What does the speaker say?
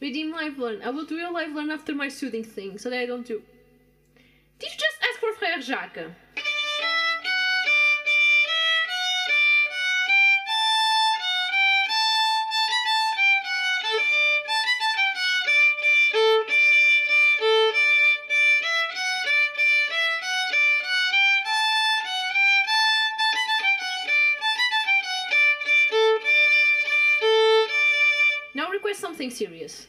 Redeem live learn. I will do your live learn after my soothing thing, so that I don't do. Did you just ask for Frère Jacques? Now request something serious.